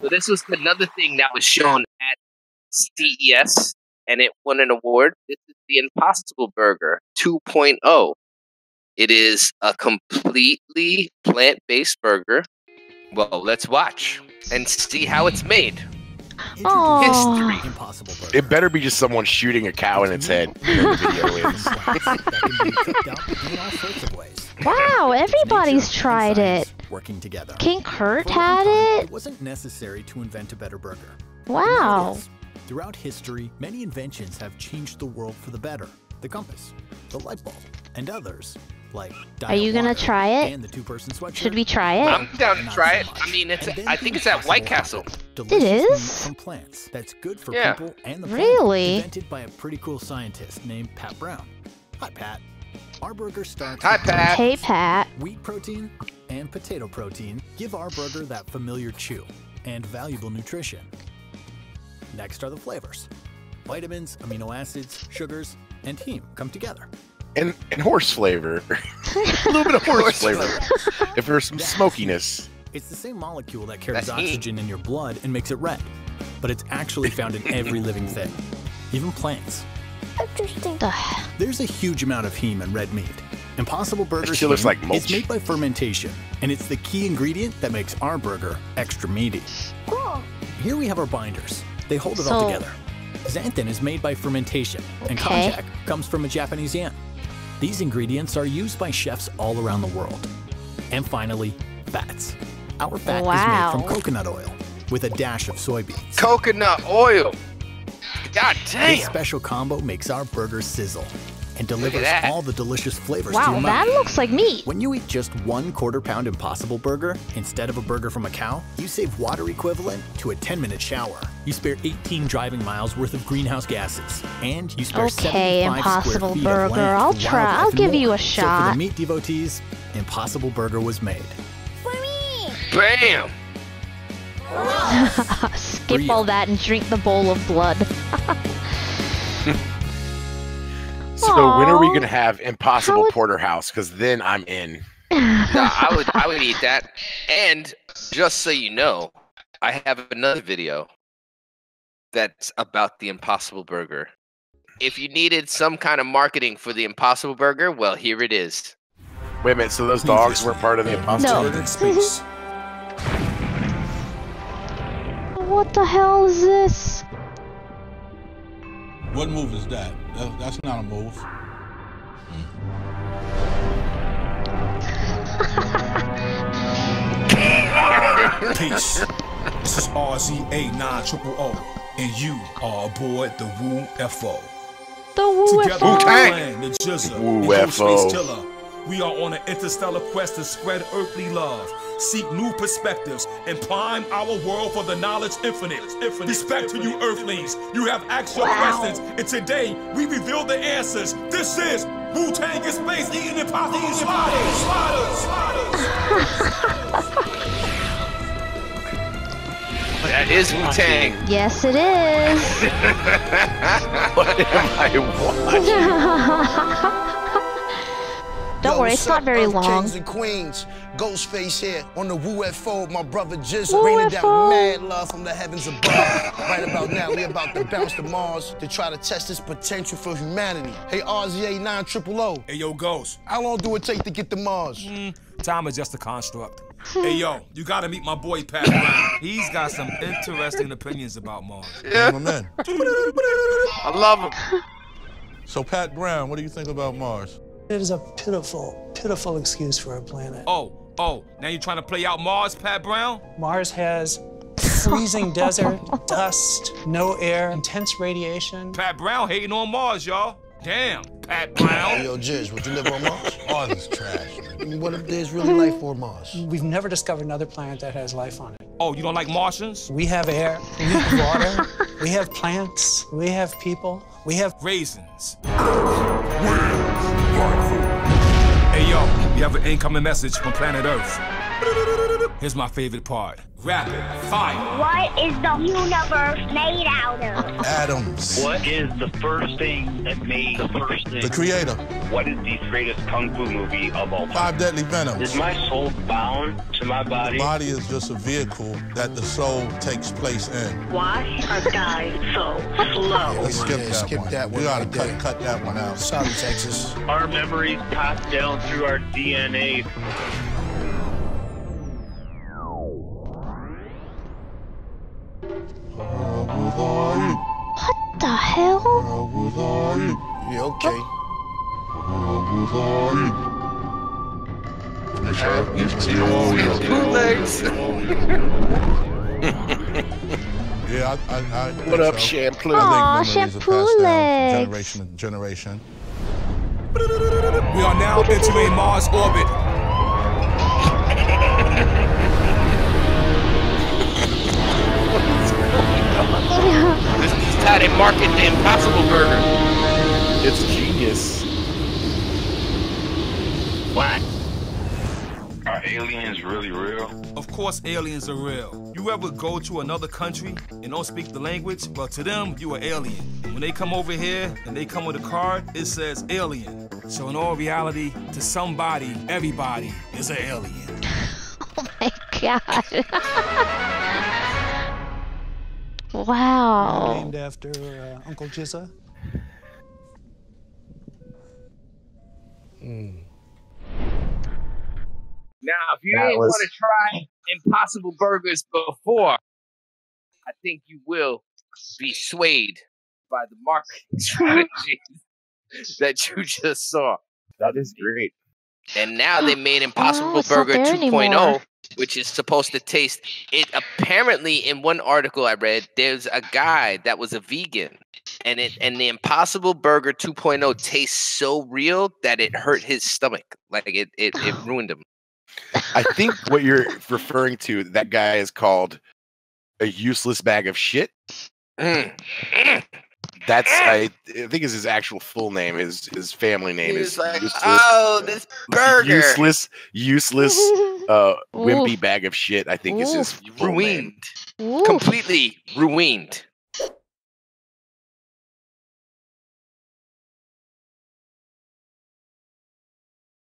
So this was another thing that was shown at CES, and it won an award. This is the Impossible Burger 2.0. It is a completely plant-based burger. Well, let's watch and see how it's made. Aw. History. Impossible burger. It better be just someone shooting a cow in its head. whatever the video is. that can be cooked up in all sorts of ways. Wow, everybody's tried it. Science Working together. King Kurt For had time, it. It wasn't necessary to invent a better burger. Wow. Now it is. Throughout history, many inventions have changed the world for the better. The compass, the light bulb, and others like Are you gonna try it? And the two-person sweatshirt. Should we try it? I'm down to try it. I mean, it's. I think it's at Impossible White Castle. Taco. Delicious From plants. That's good for Yeah. people and the planet. Really? Invented by a pretty cool scientist named Pat Brown. Hi, Pat. Our burger starts Hi, Pat. Hey, Pat. Wheat protein and potato protein give our burger that familiar chew and valuable nutrition. Next are the flavors. Vitamins, amino acids, sugars, and heme come together. And, and horse flavor. a little bit of horse flavor. if there's some smokiness. It's the same molecule that carries That's heme. oxygen in your blood and makes it red, but it's actually found in every living thing, even plants. The- There's a huge amount of heme in red meat. Impossible Burger shit looks like mulch. is made by fermentation, and it's the key ingredient that makes our burger extra meaty. Here we have our binders. They hold it all together. Xanthan is made by fermentation, and konjac comes from a Japanese yam. These ingredients are used by chefs all around the world. And finally, fats. Our fat Wow. is made from coconut oil with a dash of soybeans. Coconut oil. God damn! This special combo makes our burger sizzle and delivers all the delicious flavors to wow, that looks like meat. When you eat just one quarter pound Impossible Burger instead of a burger from a cow, you save water equivalent to a 10 minute shower. You spare 18 driving miles worth of greenhouse gases, and you spare Okay, 75 Impossible square feet Burger. Of land I'll try- I'll and give you more. a So for the meat devotees, Impossible Burger was made. For me. Bam. Skip all that and drink the bowl of blood. So when are we gonna have Impossible would- Porterhouse? Because then I'm in. No, I would. I would eat that. And just so you know, I have another video that's about the Impossible Burger. If you needed some kind of marketing for the Impossible Burger, well, here it is. Wait a minute. So those dogs were part of the Impossible. No. Targeted space. what the hell is this? What move is that? that that's not a move. Peace. This is RZA 9 triple O, and you are aboard the Woo FO. The Wu Together FO. with Wu-Tang. The GZA, Woo FO. Ghostface Killah. We are on an interstellar quest to spread earthly love, seek new perspectives, and prime our world for the knowledge infinite. infinite. Respect to you, Earthlings. You have asked your Wow. questions, and today we reveal the answers. This is Wu Tang in space, eating impossible sliders, sliders, sliders. That is Wu Tang. Yes, it is. What am I watching? Don't Yo, worry, it's not very long. Kings and Queens, Ghostface here on the Woo FO. My brother just Woo raining down mad love from the heavens above. right about now, we're about to bounce to Mars to try to test this potential for humanity. Hey, RZA 9 triple O. Hey, yo, Ghost. How long do it take to get to Mars? Hmm, time is just a construct. hey, yo, you gotta meet my boy Pat Brown. He's got some interesting opinions about Mars. Yeah, My man. I love him. So, Pat Brown, what do you think about Mars? It is a pitiful, pitiful excuse for a planet. Oh, oh, now you're trying to play out Mars, Pat Brown? Mars has freezing desert, dust, no air, intense radiation. Pat Brown hating on Mars, y'all. Damn, Pat Brown. Yo, Jizz, would you live on Mars? All this trash, man. I mean, what if there's really life on Mars? We've never discovered another planet that has life on it. Oh, you don't like Martians? We have air, we have water, we have plants, we have people, we have Raisins. Hey, yo, we have an incoming message from planet Earth. Here's my favorite part. Rapid fire. What is the universe made out of? Atoms. What is the first thing that made the first thing? The creator. What is the greatest kung fu movie of all time? Five deadly venoms. Is my soul bound to my body? The body is just a vehicle that the soul takes place in. Why are guys so slow? Let's skip Yeah, that skip one. that We gotta right cut, there. cut that one out. Sorry, Texas. Our memories passed down through our DNA. The hell? Yeah, okay. Bootlegs. Yeah, I, I, I What up, so. shampoo? I Aw, shampoo legs. Generation to generation. We are now entering Mars orbit. This is how they market the Impossible Burger. It's genius. What? Are aliens really real? Of course, aliens are real. You ever go to another country and don't speak the language? Well, to them, you are alien. When they come over here and they come with a card, it says alien. So in all reality, to somebody, everybody is an alien. Oh my god. wow. Named after uh, Uncle GZA. Now, if you That didn't was- want to try Impossible Burgers before, I think you will be swayed by the marketing strategies that you just saw. That is great. And now they made Impossible Oh, Burger 2.0, anymore. Which is supposed to taste. It apparently in one article I read, there's a guy that was a vegan, and it and the Impossible Burger 2.0 tastes so real that it hurt his stomach, like it it, it ruined him. I think what you're referring to, that guy is called a useless bag of shit. Mm. Mm. That's I, I think is his actual full name. His his family name He is like, useless, oh, this burger useless, useless, uh, wimpy Oof. bag of shit. I think is just ruined, Oof. completely ruined.